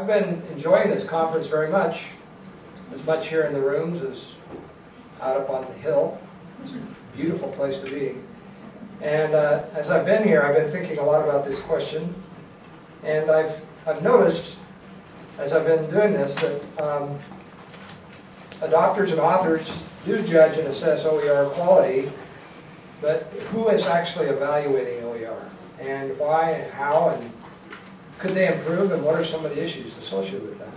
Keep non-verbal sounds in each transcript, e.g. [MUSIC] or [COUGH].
I've been enjoying this conference very much, as much here in the rooms as out up on the hill. It's a beautiful place to be. And uh, as I've been here, I've been thinking a lot about this question. And I've, I've noticed, as I've been doing this, that um, adopters and authors do judge and assess OER quality, but who is actually evaluating OER? And why and how and could they improve and what are some of the issues associated with that?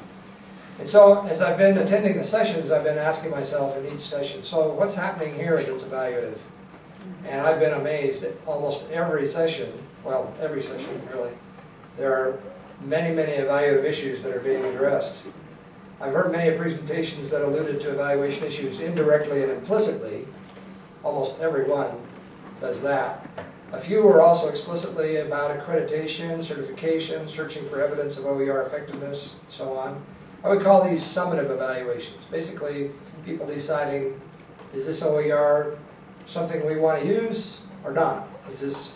And so as I've been attending the sessions, I've been asking myself in each session, so what's happening here that's evaluative? And I've been amazed at almost every session, well, every session really, there are many, many evaluative issues that are being addressed. I've heard many presentations that alluded to evaluation issues indirectly and implicitly. Almost everyone does that. A few were also explicitly about accreditation, certification, searching for evidence of OER effectiveness, and so on. I would call these summative evaluations. Basically, people deciding, is this OER something we want to use or not? Is this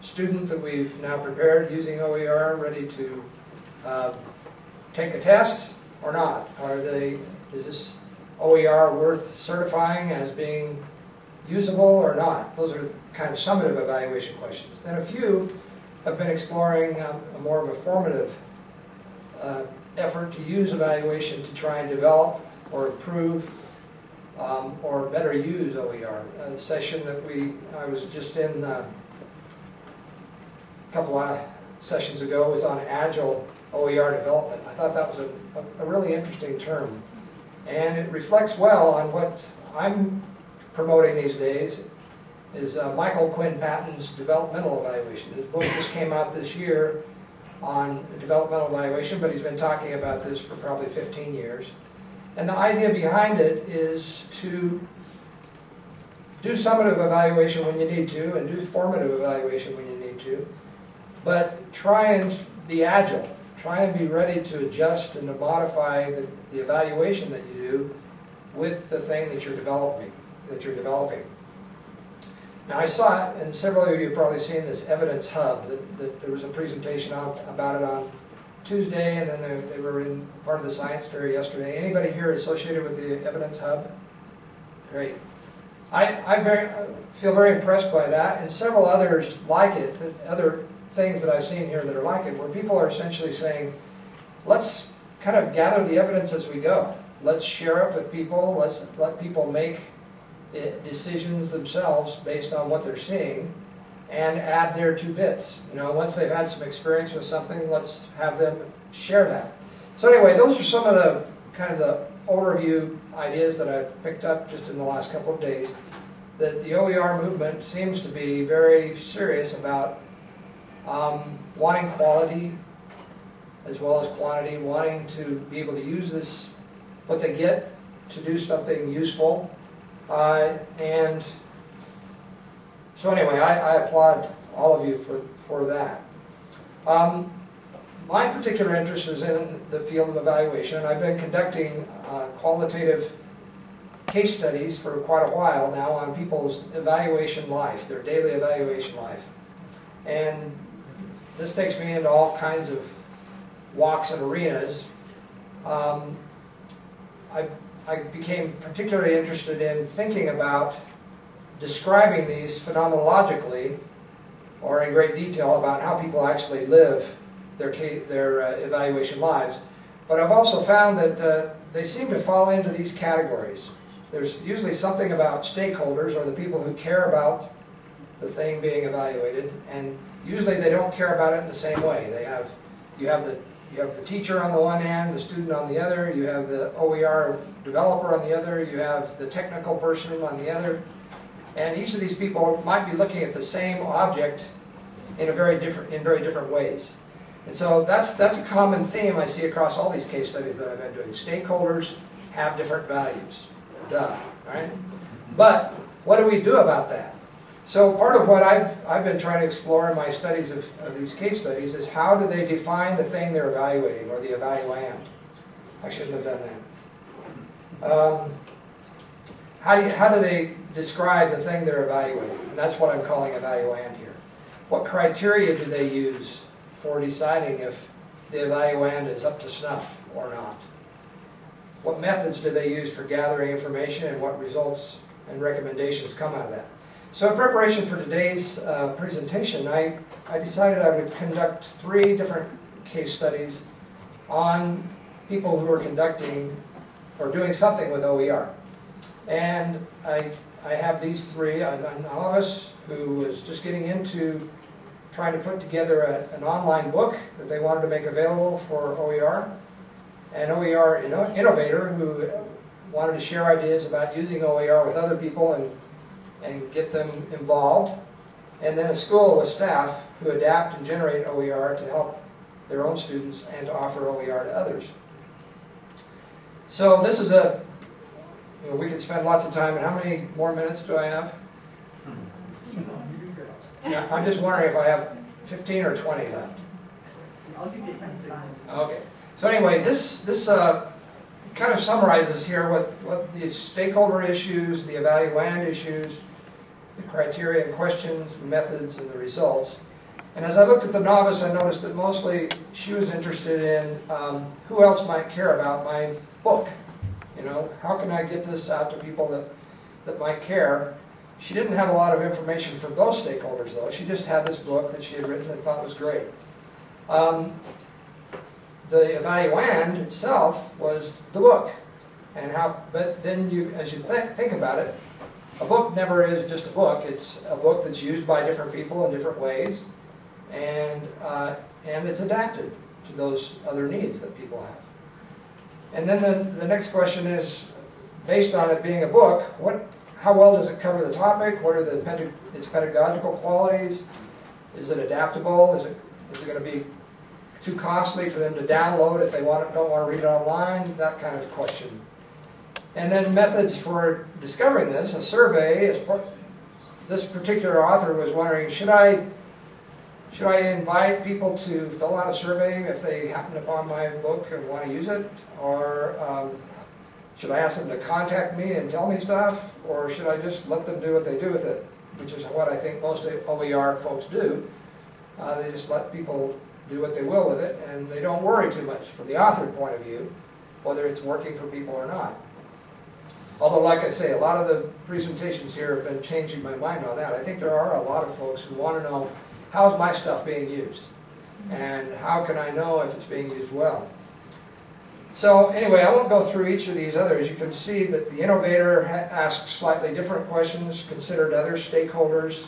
student that we've now prepared using OER ready to uh, take a test or not? Are they, is this OER worth certifying as being usable or not? Those are kind of summative evaluation questions. Then a few have been exploring um, a more of a formative uh, effort to use evaluation to try and develop or improve um, or better use OER. A session that we, I was just in uh, a couple of sessions ago was on agile OER development. I thought that was a, a, a really interesting term. And it reflects well on what I'm promoting these days is uh, Michael Quinn Patton's developmental evaluation. His book just came out this year on developmental evaluation, but he's been talking about this for probably 15 years. And the idea behind it is to do summative evaluation when you need to and do formative evaluation when you need to, but try and be agile. Try and be ready to adjust and to modify the, the evaluation that you do with the thing that you're developing. That you're developing. Now I saw it, and several of you have probably seen this Evidence Hub, that, that there was a presentation on, about it on Tuesday, and then they, they were in part of the science fair yesterday. Anybody here associated with the Evidence Hub? Great. I, I, very, I feel very impressed by that, and several others like it, other things that I've seen here that are like it, where people are essentially saying, let's kind of gather the evidence as we go. Let's share it with people, let's let people make decisions themselves based on what they're seeing and add their two bits. You know, once they've had some experience with something, let's have them share that. So anyway, those are some of the kind of the overview ideas that I've picked up just in the last couple of days. That the OER movement seems to be very serious about um, wanting quality as well as quantity, wanting to be able to use this, what they get, to do something useful uh, and so anyway, I, I, applaud all of you for, for that. Um, my particular interest is in the field of evaluation. and I've been conducting uh, qualitative case studies for quite a while now on people's evaluation life, their daily evaluation life. And this takes me into all kinds of walks and arenas. Um, I I became particularly interested in thinking about describing these phenomenologically or in great detail about how people actually live their, their uh, evaluation lives. But I've also found that uh, they seem to fall into these categories. There's usually something about stakeholders or the people who care about the thing being evaluated, and usually they don't care about it in the same way. They have, you have the you have the teacher on the one hand, the student on the other, you have the OER developer on the other, you have the technical person on the other, and each of these people might be looking at the same object in a very different in very different ways. And so that's that's a common theme I see across all these case studies that I've been doing. Stakeholders have different values. Duh, right? But what do we do about that? So part of what I've, I've been trying to explore in my studies of, of these case studies is how do they define the thing they're evaluating, or the evaluand. I shouldn't have done that. Um, how, do you, how do they describe the thing they're evaluating? And that's what I'm calling evaluand here. What criteria do they use for deciding if the evaluand is up to snuff or not. What methods do they use for gathering information and what results and recommendations come out of that? So in preparation for today's uh, presentation, I, I decided I would conduct three different case studies on people who are conducting or doing something with OER. And I, I have these three, a a novice was just getting into trying to put together a, an online book that they wanted to make available for OER, an OER innovator who wanted to share ideas about using OER with other people and, and get them involved, and then a school with staff who adapt and generate OER to help their own students and to offer OER to others. So this is a, you know, we could spend lots of time, and how many more minutes do I have? Yeah, I'm just wondering if I have 15 or 20 left. I'll give you seconds. Okay, so anyway, this, this uh, kind of summarizes here what, what the stakeholder issues, the evaluand issues, the criteria and questions, the methods, and the results. And as I looked at the novice, I noticed that mostly she was interested in um, who else might care about my book. You know, how can I get this out to people that, that might care? She didn't have a lot of information from those stakeholders, though. She just had this book that she had written and thought was great. Um, the evaluand itself was the book. And how, but then you, as you th think about it, a book never is just a book. It's a book that's used by different people in different ways, and uh, and it's adapted to those other needs that people have. And then the, the next question is, based on it being a book, what, how well does it cover the topic? What are the its pedagogical qualities? Is it adaptable? Is it is it going to be too costly for them to download if they want, don't want to read it online? That kind of question. And then methods for discovering this, a survey, this particular author was wondering, should I, should I invite people to fill out a survey if they happen upon my book and want to use it? Or um, should I ask them to contact me and tell me stuff? Or should I just let them do what they do with it? Which is what I think most OER folks do. Uh, they just let people do what they will with it, and they don't worry too much from the author point of view, whether it's working for people or not. Although, like I say, a lot of the presentations here have been changing my mind on that. I think there are a lot of folks who want to know, how's my stuff being used? And how can I know if it's being used well? So anyway, I won't go through each of these others. You can see that the innovator asked slightly different questions, considered other stakeholders,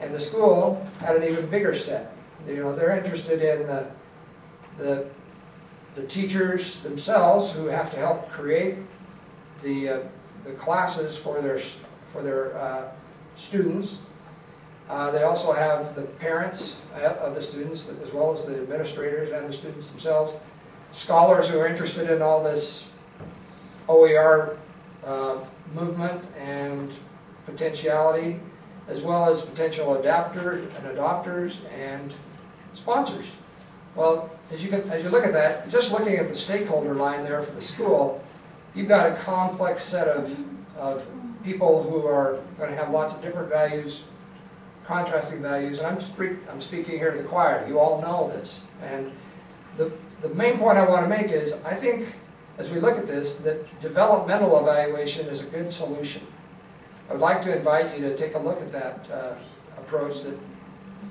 and the school had an even bigger set. You know, they're interested in the, the, the teachers themselves who have to help create the, uh, the classes for their, for their uh, students. Uh, they also have the parents uh, of the students as well as the administrators and the students themselves. Scholars who are interested in all this OER uh, movement and potentiality as well as potential adapters and adopters and sponsors. Well, as you, can, as you look at that, just looking at the stakeholder line there for the school, you've got a complex set of, of people who are going to have lots of different values, contrasting values, and I'm, speak, I'm speaking here to the choir. You all know this. And the, the main point I want to make is, I think, as we look at this, that developmental evaluation is a good solution. I would like to invite you to take a look at that uh, approach that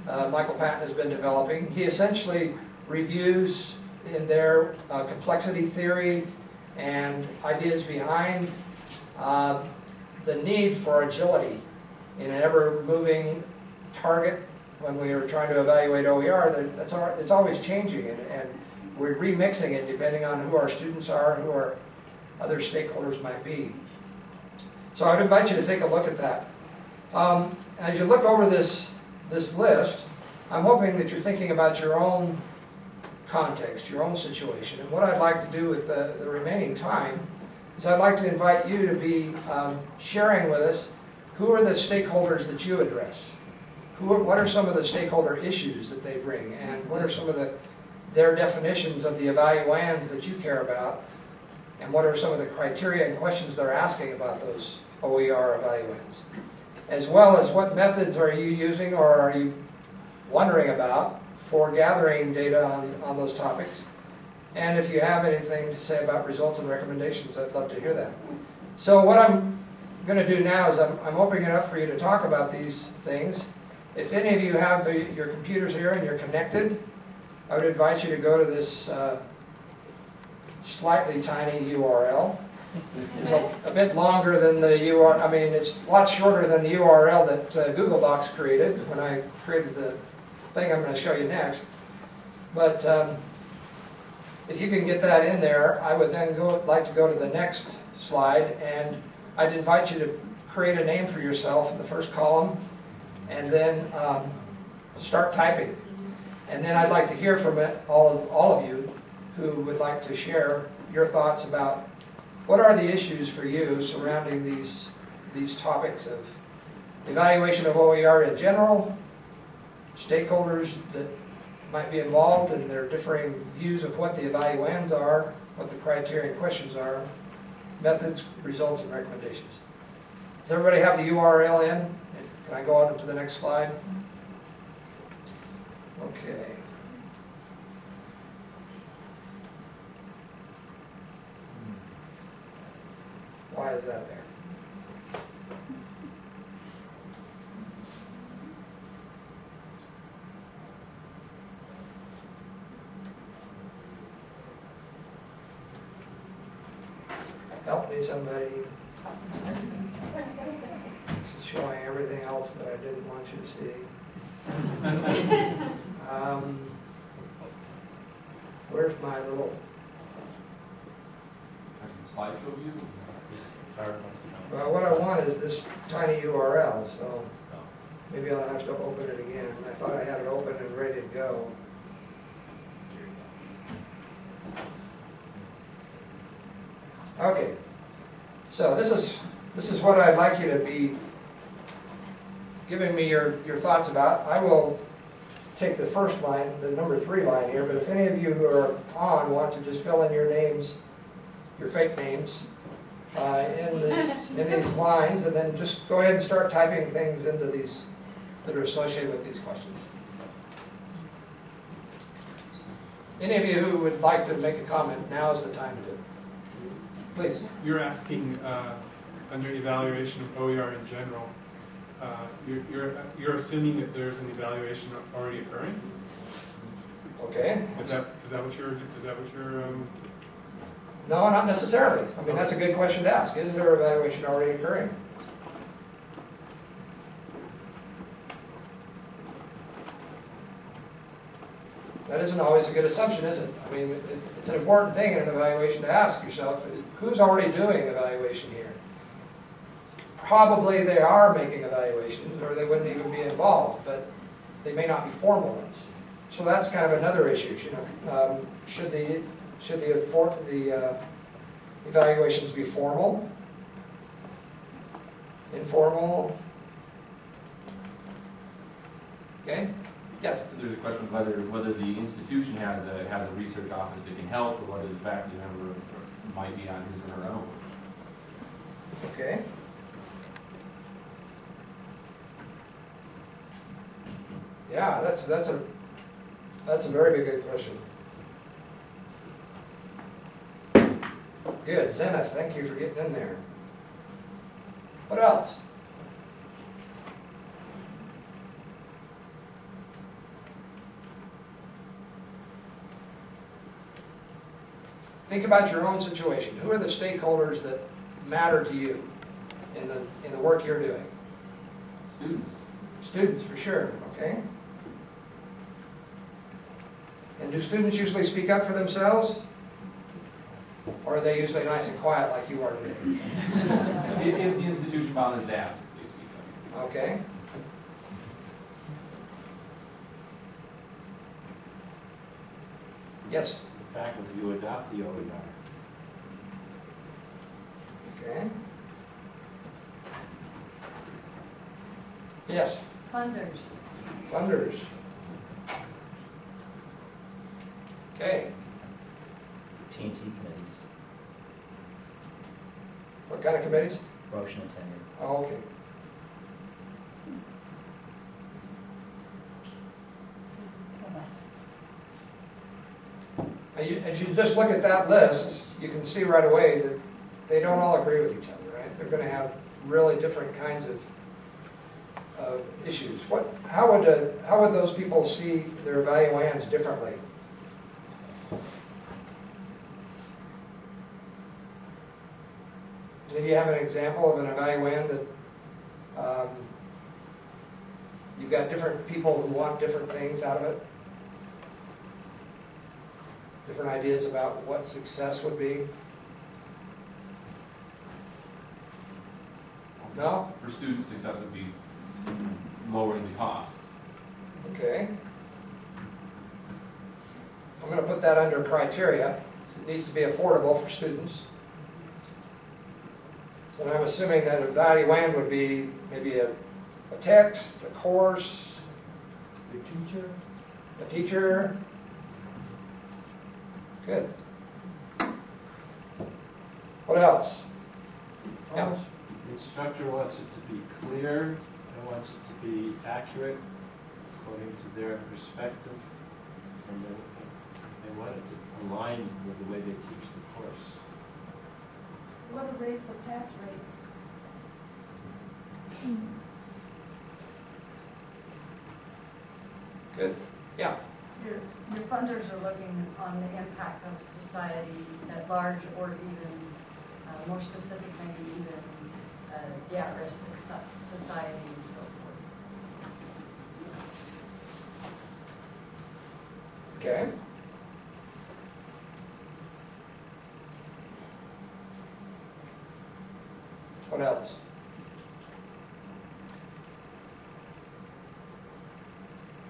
uh, Michael Patton has been developing. He essentially reviews in their uh, complexity theory and ideas behind uh, the need for agility in an ever-moving target when we are trying to evaluate OER, that's our, it's always changing and, and we're remixing it depending on who our students are, who our other stakeholders might be. So I would invite you to take a look at that. Um, as you look over this, this list, I'm hoping that you're thinking about your own context, your own situation. And what I'd like to do with the, the remaining time is I'd like to invite you to be um, sharing with us who are the stakeholders that you address? Who are, what are some of the stakeholder issues that they bring? And what are some of the, their definitions of the evaluands that you care about? And what are some of the criteria and questions they're asking about those OER evaluands? As well as what methods are you using or are you wondering about for gathering data on, on those topics. And if you have anything to say about results and recommendations, I'd love to hear that. So what I'm going to do now is I'm, I'm opening it up for you to talk about these things. If any of you have the, your computers here and you're connected, I would advise you to go to this uh, slightly tiny URL. It's a, a bit longer than the URL, I mean, it's a lot shorter than the URL that uh, Google Docs created when I created the thing I'm going to show you next. But um, if you can get that in there, I would then go, like to go to the next slide, and I'd invite you to create a name for yourself in the first column, and then um, start typing. And then I'd like to hear from it, all of, all of you who would like to share your thoughts about what are the issues for you surrounding these, these topics of evaluation of OER in general, stakeholders that might be involved and their differing views of what the evaluands are, what the criteria questions are, methods, results, and recommendations. Does everybody have the URL in? Can I go on to the next slide? Okay. Hmm. Why is that there? Help me, somebody. Showing everything else that I didn't want you to see. Um, Where's my little, Slideshow view? well, what I want is this tiny URL, so maybe I'll have to open it again. I thought I had it open and ready to go. Okay, so this is, this is what I'd like you to be giving me your, your thoughts about. I will take the first line, the number three line here, but if any of you who are on want to just fill in your names, your fake names, uh, in this, in [LAUGHS] these lines, and then just go ahead and start typing things into these, that are associated with these questions. Any of you who would like to make a comment, now is the time to do it. Please. You're asking, uh, under evaluation of OER in general, uh, you're, you're, you're assuming that there's an evaluation already occurring? Okay. Is that, is that what you're, is that what you're, um, No, not necessarily. I mean, that's a good question to ask. Is there evaluation already occurring? That isn't always a good assumption, is it? I mean, it- it's an important thing in an evaluation to ask yourself, who's already doing evaluation here? Probably they are making evaluations, or they wouldn't even be involved, but they may not be formal ones. So that's kind of another issue, you know. Um, Should the, should the, the uh, evaluations be formal? Informal? Okay, yes? So there's a question of whether, whether the institution has a, has a research office that can help, or whether the faculty member might be on his or her own. Okay. Yeah, that's, that's a, that's a very good question. Good, Zenith, thank you for getting in there. What else? Think about your own situation. Who are the stakeholders that matter to you in the, in the work you're doing? Students, Students, for sure, okay? And do students usually speak up for themselves? Or are they usually nice and quiet like you are today? [LAUGHS] if, if the institution bothers to ask, they speak up. Okay? Yes, faculty who adopt the OER. okay? Yes, Funders. funders. Okay, P and T committees, what kind of committees? promotion and tenure. Oh, okay. As you just look at that list, you can see right away that they don't all agree with each other, right? They're gonna have really different kinds of, issues. What, how would, uh, how would those people see their evaluands differently? Maybe you have an example of an evaluand that, um, you've got different people who want different things out of it? Different ideas about what success would be? No? For students, success would be lowering the cost. Okay. I'm gonna put that under criteria. It needs to be affordable for students. So I'm assuming that a evaluand would be maybe a, a text, a course, The teacher, a teacher. Good. What else? Yeah. The instructor wants it to be clear and wants it to be accurate according to their perspective. And they, they want it to align with the way they teach the course. What to raise the pass rate? Good. Yeah. Your, your funders are looking on the impact of society at large or even, uh, more specific, maybe even, uh, the at-risk society and so forth. Okay. What else?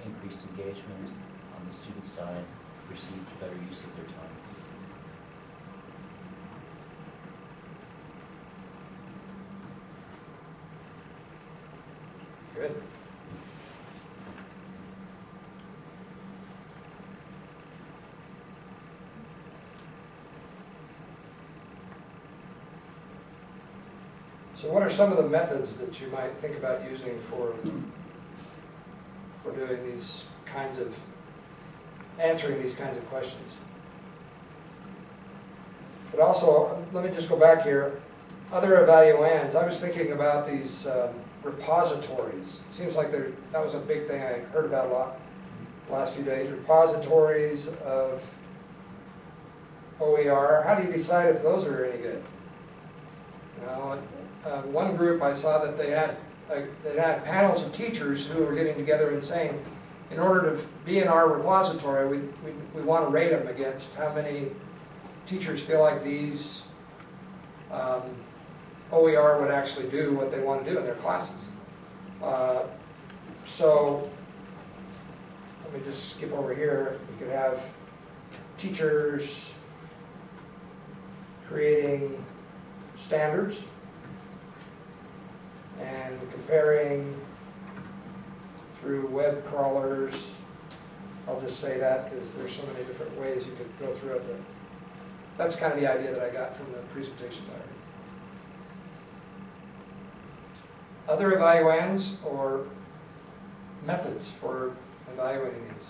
Increased engagement on the student side, perceived better use of their time. Good. So what are some of the methods that you might think about using for, for doing these kinds of, answering these kinds of questions? But also, let me just go back here, other evaluands, I was thinking about these um, repositories. Seems like that was a big thing I heard about a lot last few days, repositories of OER. How do you decide if those are any good? Know, uh, one group I saw that they had, uh, they had panels of teachers who were getting together and saying, in order to be in our repository, we, we, we want to rate them against how many teachers feel like these um, OER would actually do what they want to do in their classes. Uh, So, let me just skip over here. We could have teachers creating standards and comparing through web crawlers. I'll just say that because there's so many different ways you could go through it. but That's kind of the idea that I got from the presentation diary. Other evaluands or methods for evaluating these?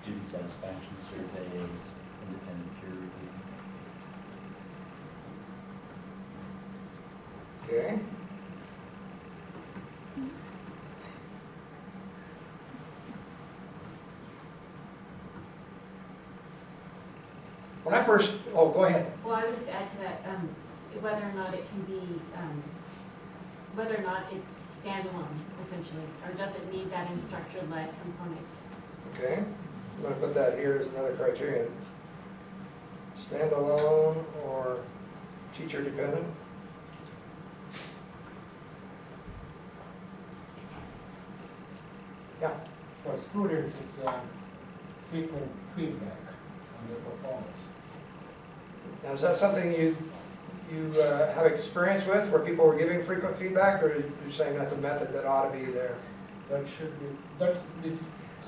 Student satisfaction surveys, independent peer review. Okay. When I first, oh, go ahead. Well, I would just add to that, um, whether or not it can be, um, whether or not it's standalone, essentially, or does it need that instructor-led component? Okay, I'm gonna put that here as another criterion. Standalone or teacher dependent? Yeah, for students, it's a frequent feedback on their performance. Now is that something you, you uh, have experience with, where people were giving frequent feedback, or you're saying that's a method that ought to be there? That should be, that's, these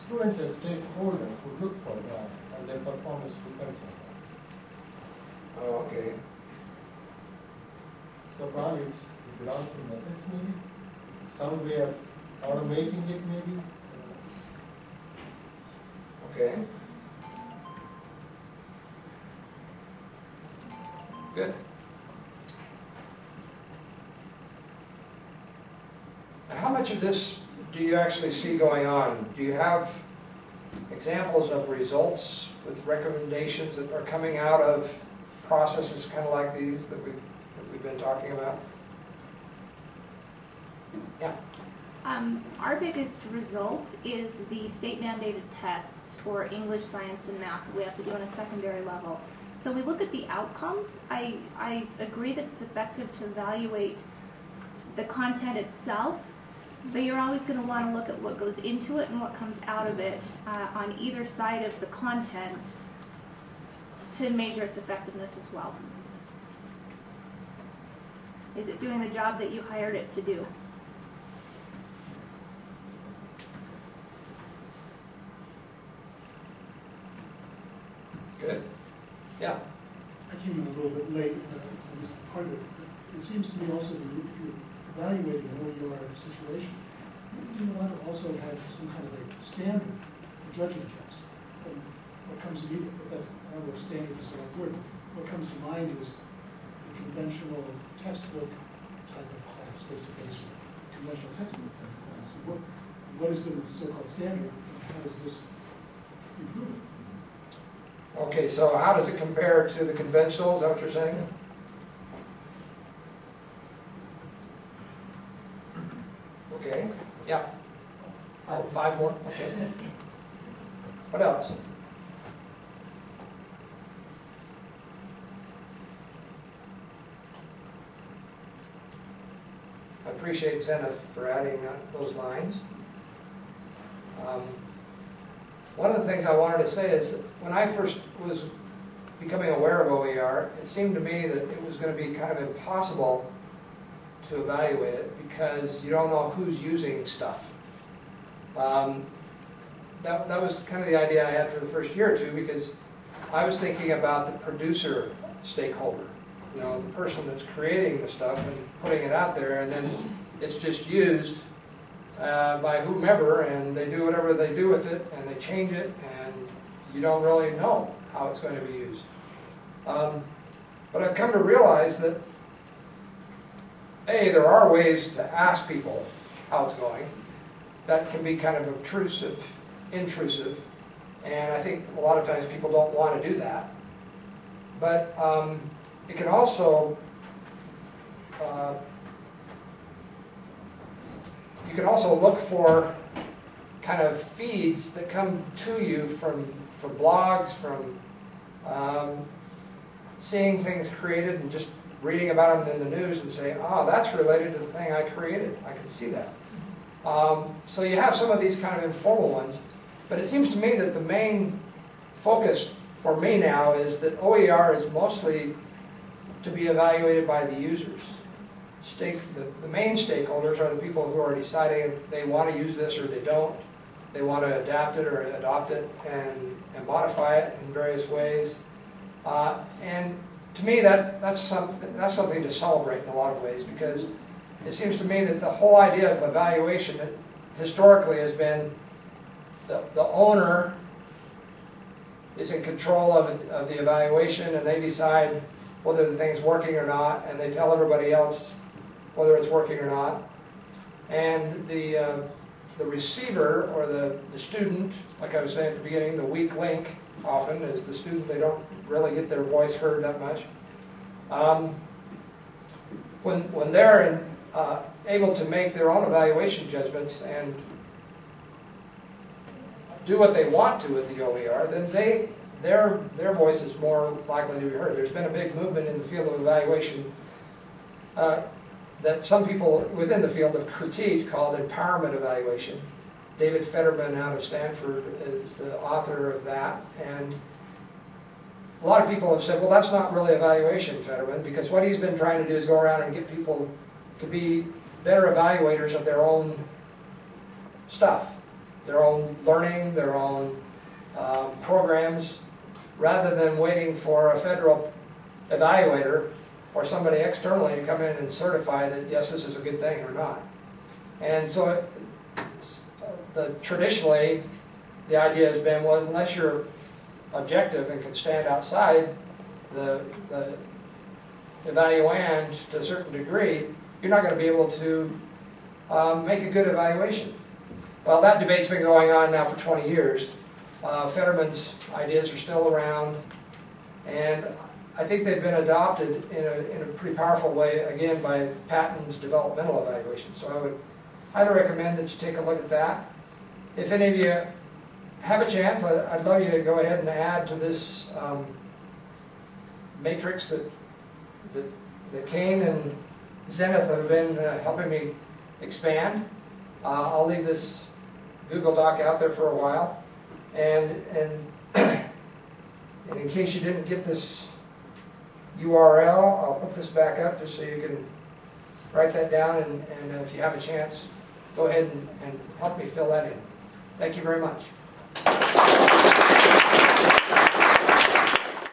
students as stakeholders who look for that, and their performance depends on that. Oh, okay, So probably it's, it belongs to methods maybe, some way of automating it maybe. okay. Good. And how much of this do you actually see going on? Do you have examples of results with recommendations that are coming out of processes kind of like these that we've, that we've been talking about? Yeah, Um, our biggest result is the state mandated tests for English, science, and math that we have to do on a secondary level. So we look at the outcomes. I, I agree that it's effective to evaluate the content itself, but you're always going to want to look at what goes into it and what comes out of it uh, on either side of the content to measure its effectiveness as well. Is it doing the job that you hired it to do? good. Yeah, I came in a little bit late, uh, I missed part of it. It seems to me also that you're evaluating an OER situation, you want to also have some kind of a standard for judging against. And what comes to me, if that's, I don't know if standard is the right word, what comes to mind is the conventional textbook type of class, face-to-face, conventional textbook type of class. What, what has been the so-called standard, and how does this improve it? Okay, so how does it compare to the conventional, is that what you're saying? Okay, yeah. Oh, five more, okay. What else? I appreciate Zenith for adding that- those lines. Um, One of the things I wanted to say is, that when I first was becoming aware of OER, it seemed to me that it was going to be kind of impossible to evaluate it because you don't know who's using stuff. Um, that, that was kind of the idea I had for the first year or two because I was thinking about the producer stakeholder, you know, the person that's creating the stuff and putting it out there, and then it's just used uh, by whomever, and they do whatever they do with it, and they change it, and you don't really know how it's going to be used. Um, but I've come to realize that, A, there are ways to ask people how it's going. That can be kind of obtrusive, intrusive, and I think a lot of times people don't want to do that. But um, it can also uh, you can also look for kind of feeds that come to you from, from blogs, from um, seeing things created and just reading about them in the news and say, oh, that's related to the thing I created. I can see that. Um, so you have some of these kind of informal ones, but it seems to me that the main focus for me now is that OER is mostly to be evaluated by the users stake, the, the main stakeholders are the people who are deciding if they want to use this or they don't. They want to adapt it or adopt it and, and modify it in various ways. Uh, and to me, that, that's, something, that's something to celebrate in a lot of ways because it seems to me that the whole idea of evaluation that historically has been the, the owner is in control of, of the evaluation and they decide whether the thing's working or not and they tell everybody else whether it's working or not. And the, uh, the receiver or the, the student, like I was saying at the beginning, the weak link often is the student, they don't really get their voice heard that much. Um, when, when they're in, uh, able to make their own evaluation judgments and do what they want to with the OER, then they, their, their voice is more likely to be heard. There's been a big movement in the field of evaluation uh, that some people within the field of critique called empowerment evaluation. David Fetterman out of Stanford is the author of that, and a lot of people have said, well, that's not really evaluation, Fetterman, because what he's been trying to do is go around and get people to be better evaluators of their own stuff, their own learning, their own um, programs, rather than waiting for a federal evaluator or somebody externally to come in and certify that, yes, this is a good thing or not. And so it, the, traditionally, the idea has been, well, unless you're objective and can stand outside the, the evaluand to a certain degree, you're not going to be able to um, make a good evaluation. Well, that debate's been going on now for 20 years. Uh, Fetterman's ideas are still around, and I think they've been adopted in a, in a pretty powerful way, again, by Patton's developmental evaluation. So I would highly recommend that you take a look at that. If any of you have a chance, I- I'd love you to go ahead and add to this um, matrix that, that that Kane and Zenith have been uh, helping me expand. Uh, I'll leave this Google Doc out there for a while. And and [CLEARS THROAT] in case you didn't get this URL, I'll put this back up just so you can write that down. And, and if you have a chance, go ahead and, and help me fill that in. Thank you very much.